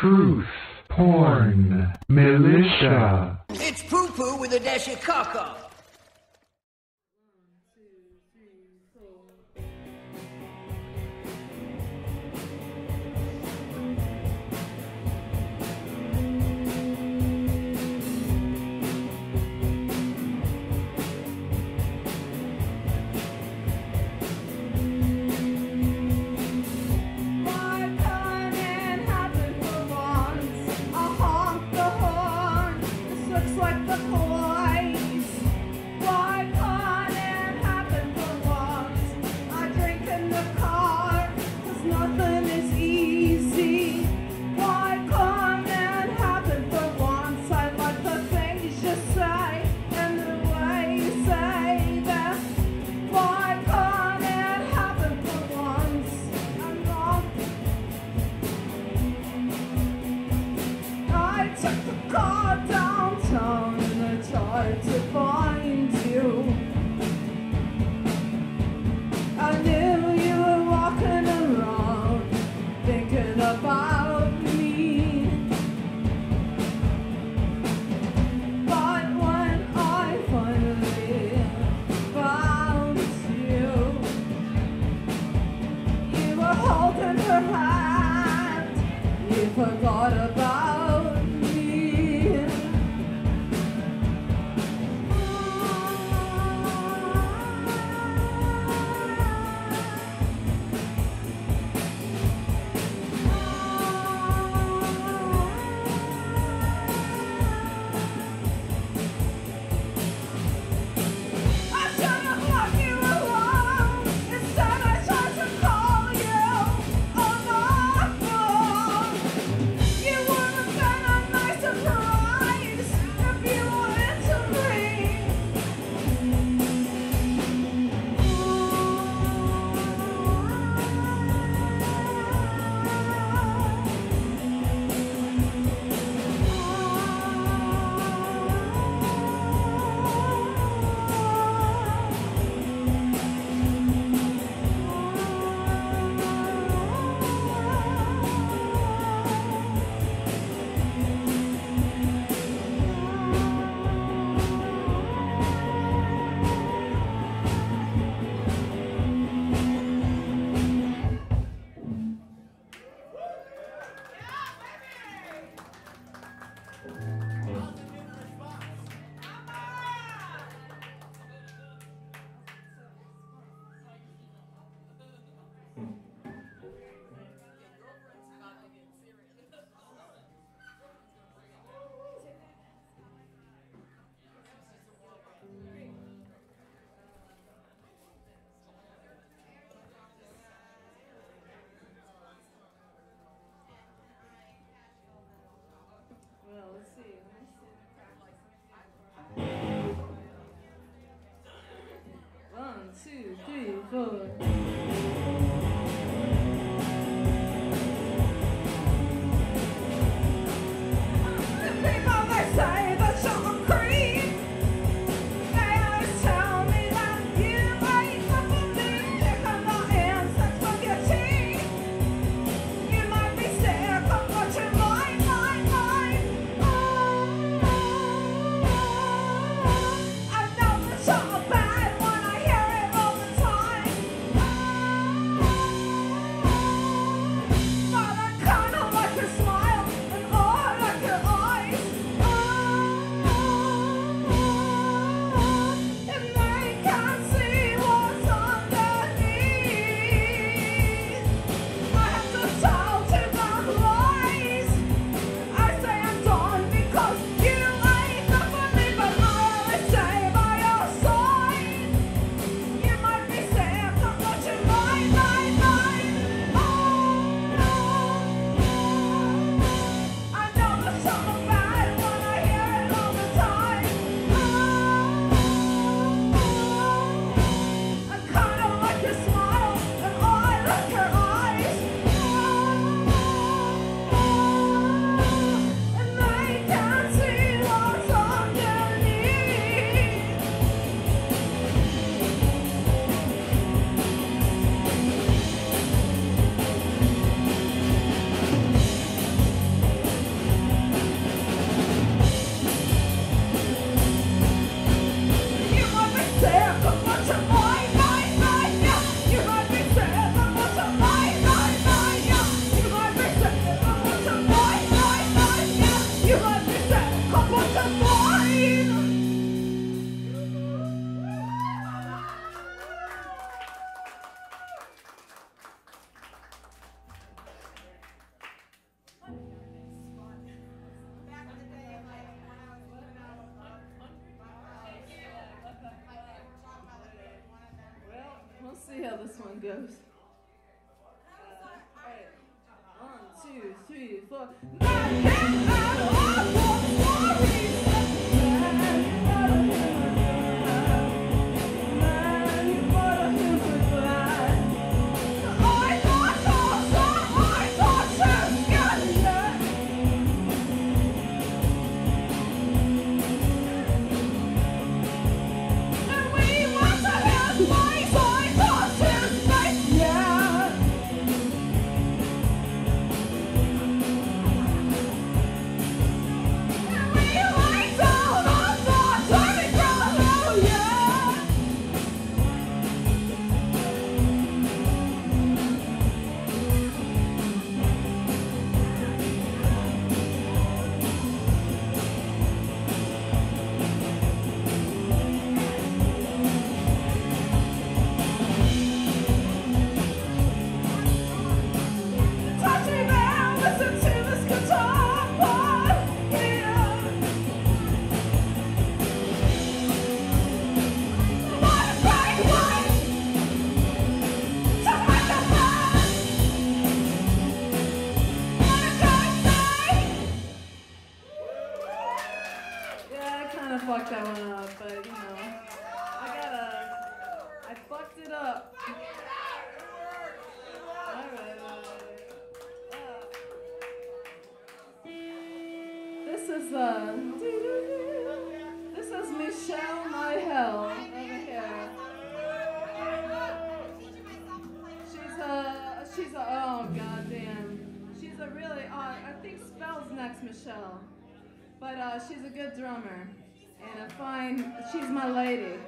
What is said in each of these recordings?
Truth. Porn. Militia. It's poo poo with a dash of Kaka. Well, let's see. One goes. One, two, three, four. She's a good drummer and a fine she's my lady.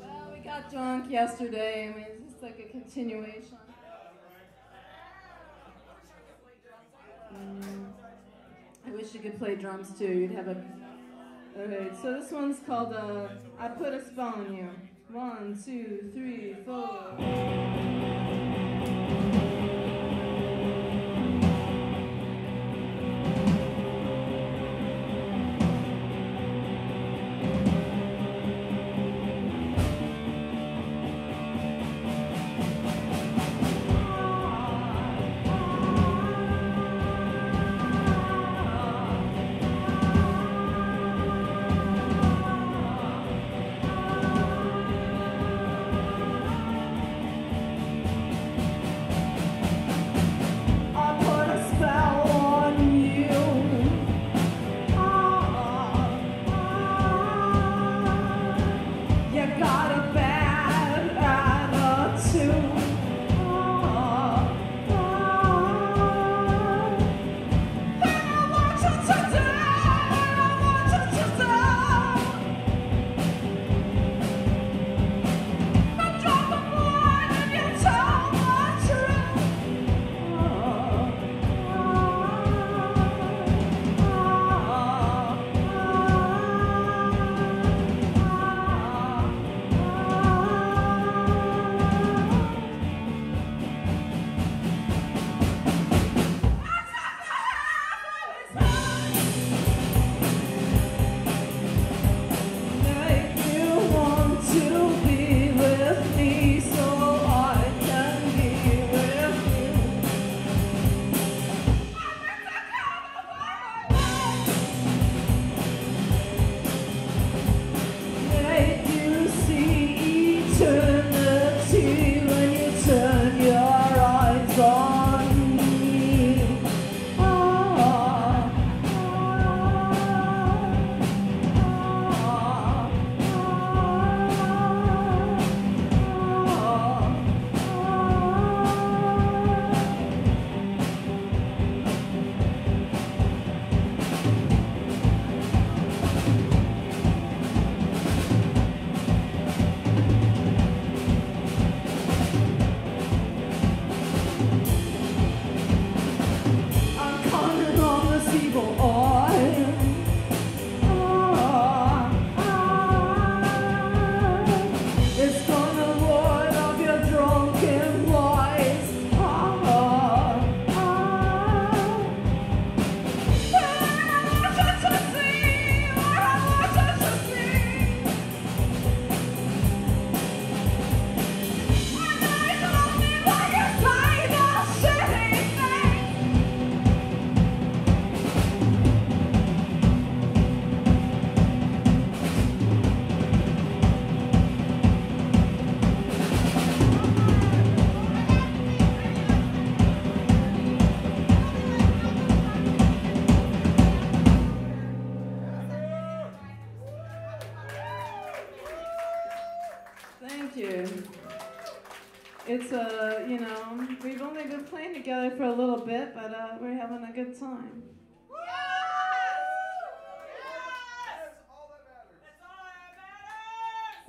Well, we got drunk yesterday. I mean, it's just like a continuation. Mm. I wish you could play drums too. You'd have a. Alright, so this one's called uh, I Put a Spell on You. One, two, three, four. Been playing together for a little bit, but uh, we're having a good time. That's all that matters. That's all that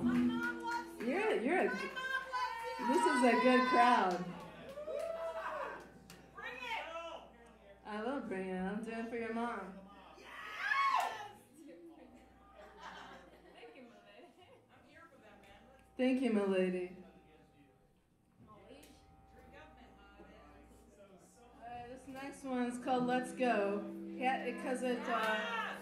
matters. My mom wants me! You're you're a this is a good crowd. I will bring it. I'm doing it for your mom. Thank you, my lady. Next one is called "Let's Go." Yeah, because it. Uh,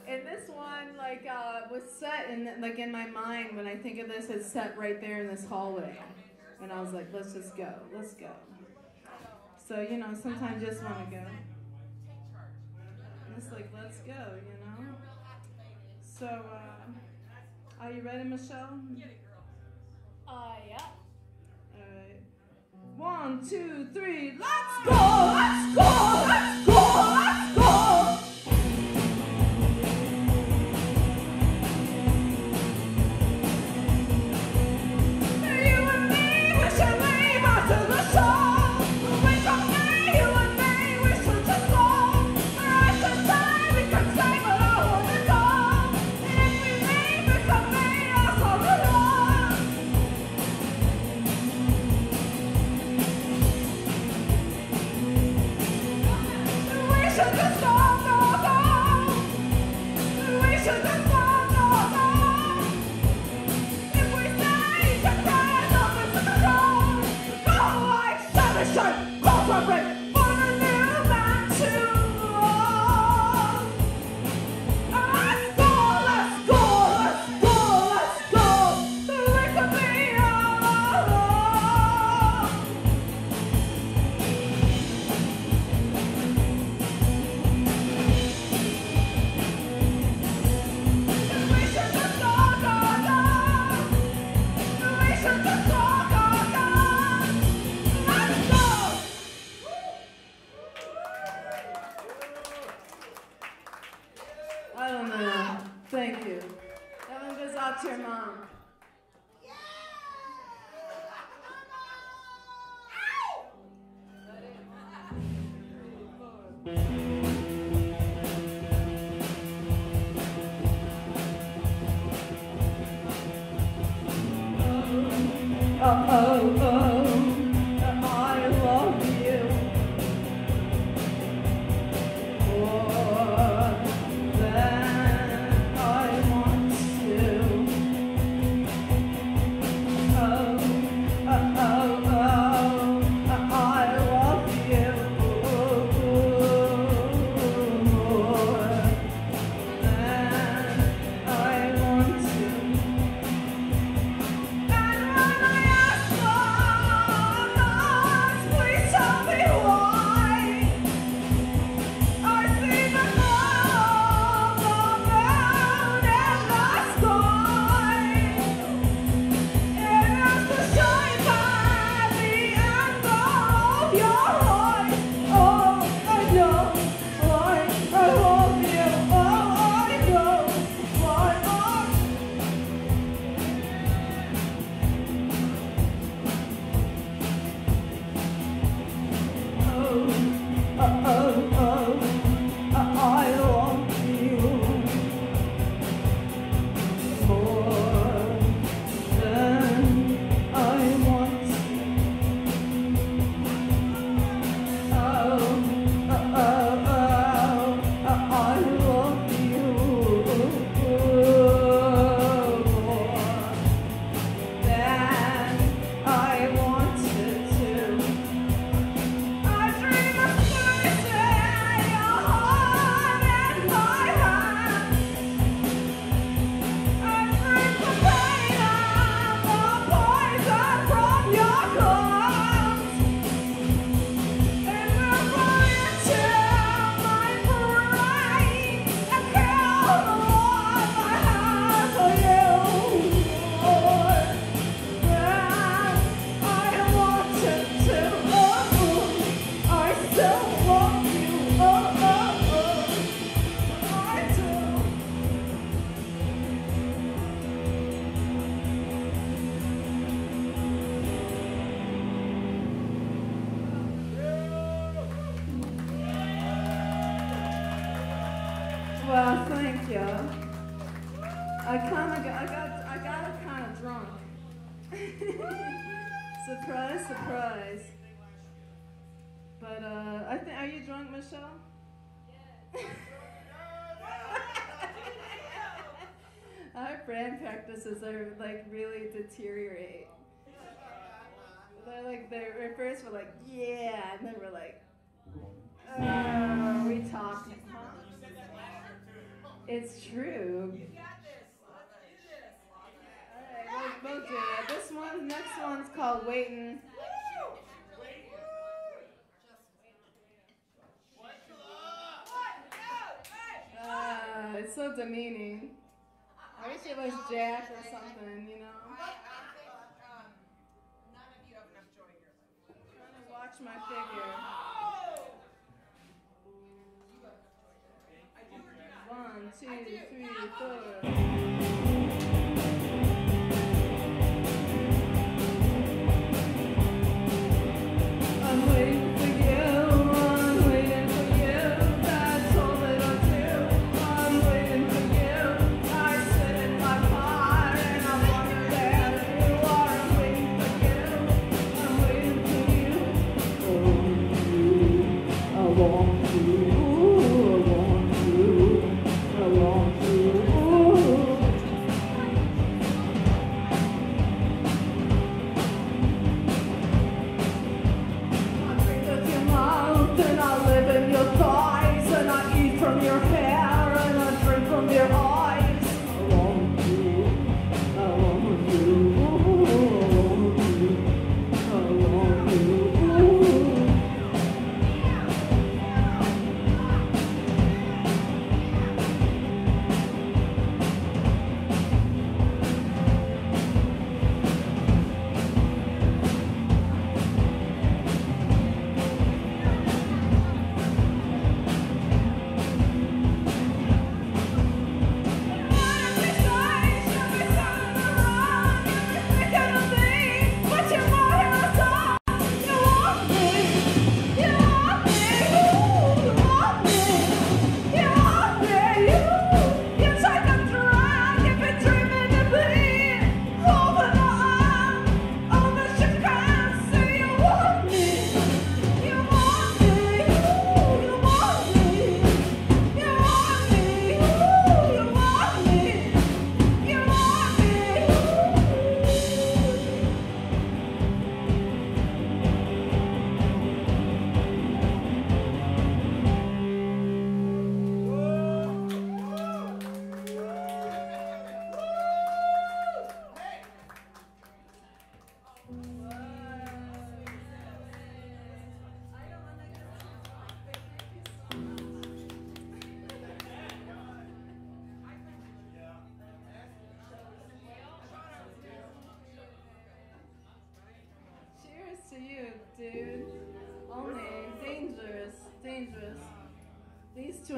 and this one, like, uh, was set in like in my mind when I think of this, it's set right there in this hallway, and I was like, "Let's just go, let's go." So you know, sometimes you just want to go. And it's like, let's go, you know. So, uh, are you ready, Michelle? Uh, yeah. Alright. One, two, three, let's go! Let's go! so you? Our brand practices are like really deteriorate. They're like they at first we're like yeah, and then we're like, oh, we talk. It's true. Alright, we'll, we'll do it. This one, next one's called Waiting. Uh, it's so demeaning. I wish it was Jack or something, you know. Trying to watch my figure. One, two, three, four.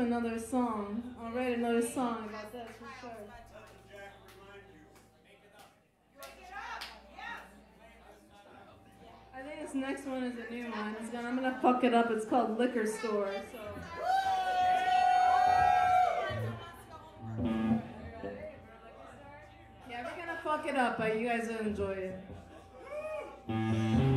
Another song. I'll write another song about that for sure. I think this next one is a new one. It's gonna, I'm gonna fuck it up. It's called Liquor Store. So. Yeah, we're gonna fuck it up, but you guys will enjoy it.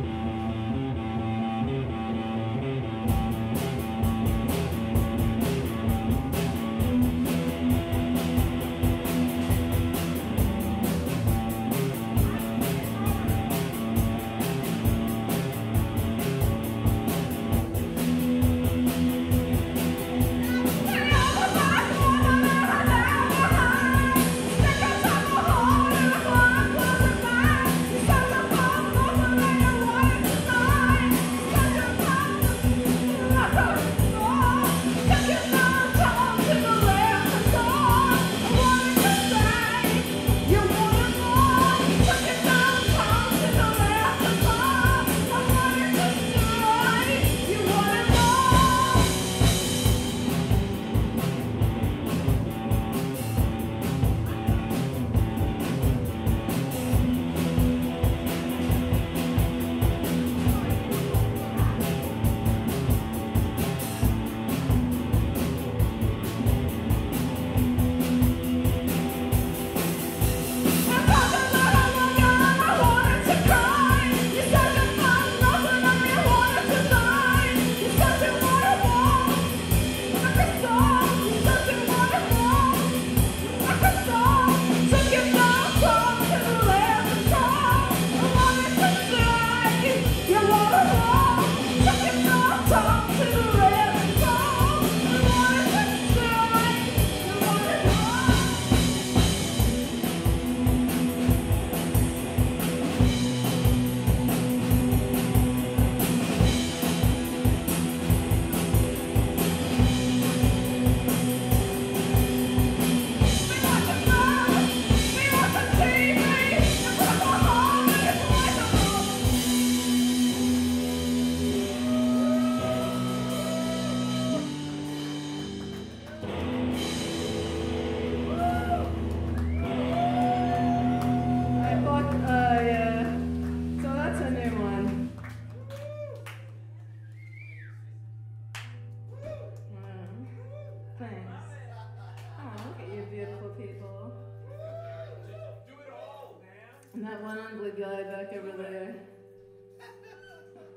Over there.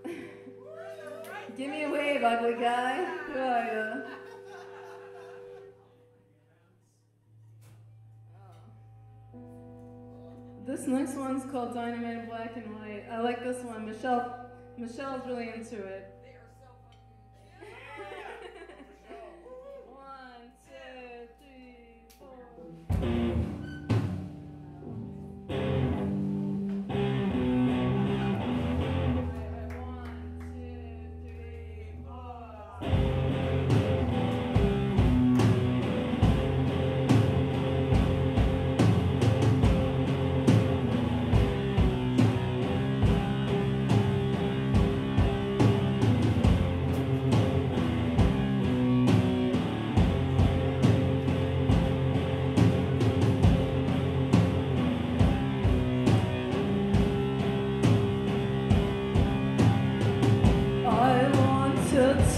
Give me a wave, ugly guy. Who are you? This next one's called Dynamite Black and White. I like this one. Michelle Michelle's really into it.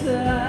To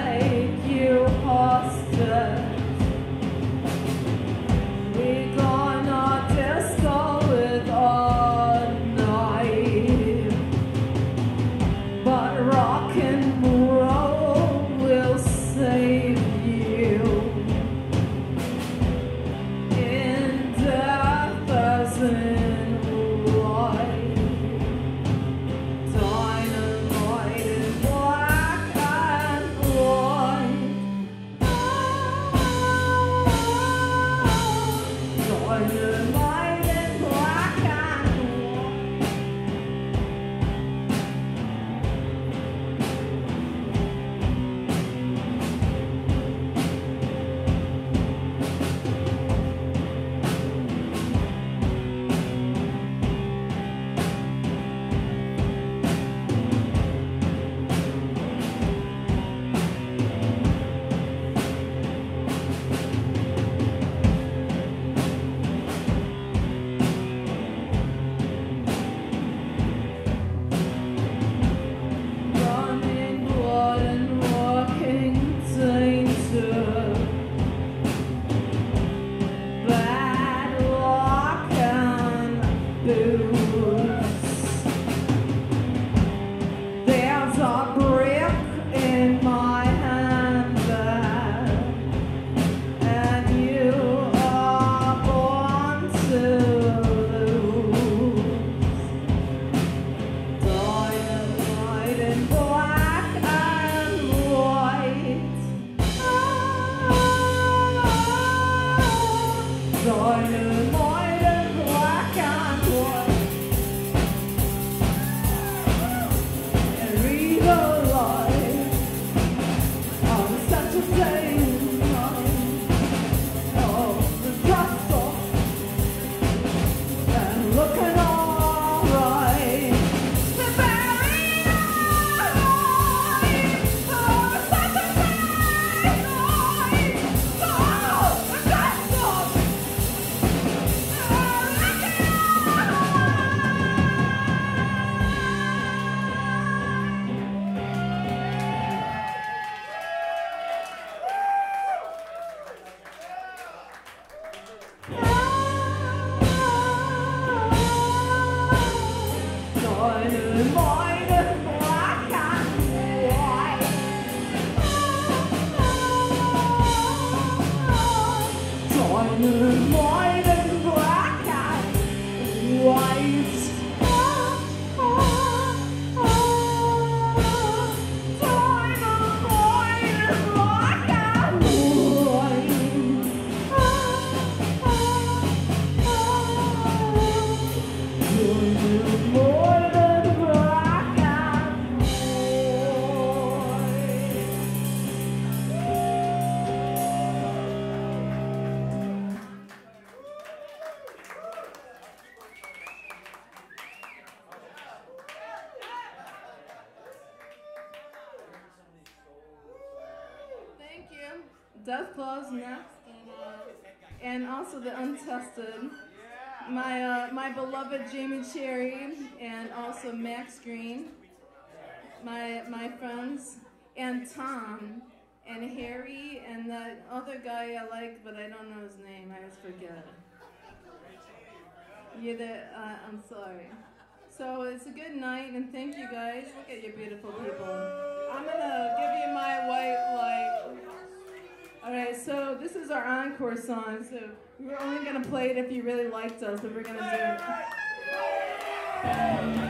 and also the Untested. My uh, my beloved Jamie Cherry, and also Max Green. My my friends, and Tom, and Harry, and that other guy I like, but I don't know his name. I always forget. Yeah, that, uh, I'm sorry. So it's a good night, and thank you guys. Look at you beautiful people. I'm gonna give you my white light. All right, so this is our encore song. So we're only gonna play it if you really liked us, but we're gonna do it.